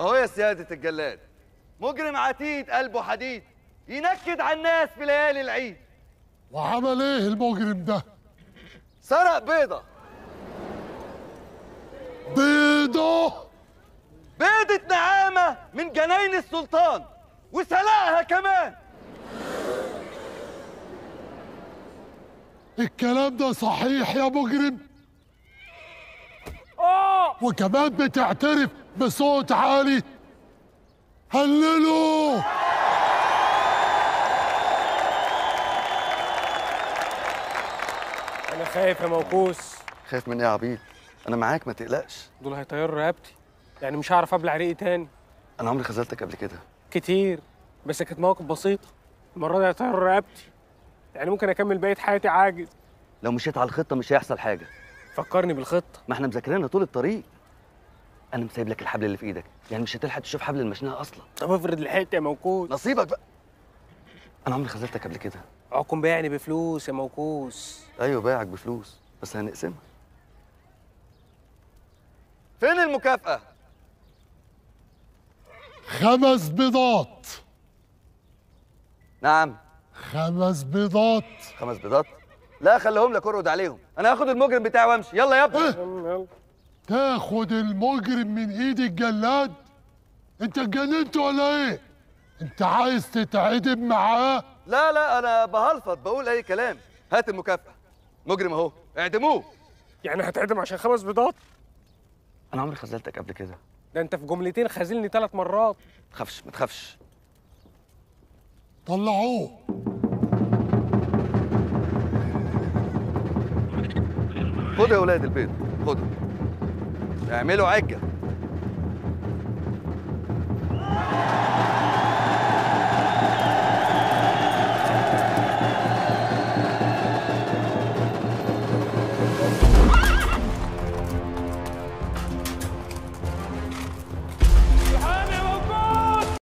أهو يا سيادة الجلاد. مجرم عتيد قلبه حديد. ينكد على الناس في ليالي العيد. وعمل إيه المجرم ده؟ سرق بيضة. بيضة؟ بيضة نعامة من جناين السلطان وسلقها كمان. الكلام ده صحيح يا مجرم؟ وكمان بتعترف بصوت عالي. هللوا أنا خايف يا موكوس خايف من إيه يا عبيط أنا معاك ما تقلقش. دول هيطيروا رقبتي. يعني مش هعرف أبلع ريقي تاني. أنا عمري خذلتك قبل كده. كتير بس كانت مواقف بسيطة. المرة دي هيطيروا رقبتي. يعني ممكن أكمل بقية حياتي عاجز. لو مشيت على الخطة مش هيحصل حاجة. فكرني بالخطة. ما إحنا مذاكرينها طول الطريق. أنا مسايب لك الحبل اللي في إيدك. يعني مش هتلحق تشوف حبل المشنقة أصلا. طب افرض لحقت يا موكوس نصيبك بقى. أنا عمري خذلتك قبل كده. احكم بيعني بفلوس يا موكوس أيوه بايعك بفلوس. بس هنقسمها. فين المكافأة؟ خمس بيضات. نعم. خمس بيضات. خمس بيضات؟ لا خليهم لك ارقد عليهم. أنا هاخد المجرم بتاعي وأمشي. يلا يا ابني. إيه؟ يلا تاخد المجرم من إيد الجلاد؟ أنت اتجننت ولا إيه؟ أنت عايز تتعدم معاه؟ لا لا أنا بهلفط بقول أي كلام. هات المكافأة. مجرم أهو. اعدموه. يعني هتعدم عشان خمس بيضات؟ أنا عمري خذلتك قبل كده. ده أنت في جملتين خازلني ثلاث مرات. ما تخافش ما تخافش طلعوه. خدوا يا ولاد البيض خدوا. اعملوا عجة.